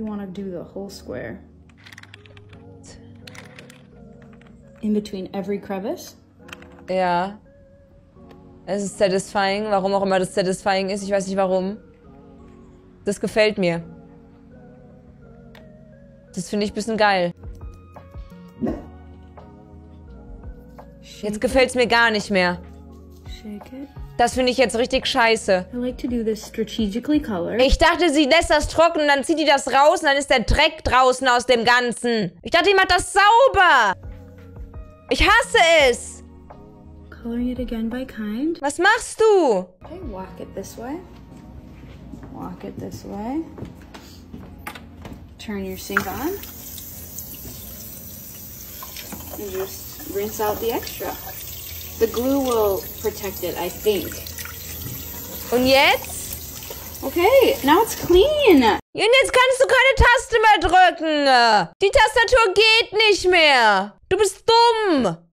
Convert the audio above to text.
you want to do the whole square? In between every crevice? Ja. Es ist satisfying, warum auch immer das satisfying ist. Ich weiß nicht warum. Das gefällt mir. Das finde ich ein bisschen geil. Jetzt gefällt es mir gar nicht mehr. Shake it. Das finde ich jetzt richtig scheiße. I like to do this strategically colored. Ich dachte, sie lässt das trocknen, dann zieht die das raus und dann ist der Dreck draußen aus dem Ganzen. Ich dachte, die macht das sauber. Ich hasse es. Coloring it again by kind. Was machst du? Okay, walk it this way. Walk it this way. Turn your sink on. And just rinse out the extra. The glue will protect it, I think. Und jetzt? Okay, now it's clean. Und jetzt kannst du keine Taste mehr drücken. Die Tastatur geht nicht mehr. Du bist dumm.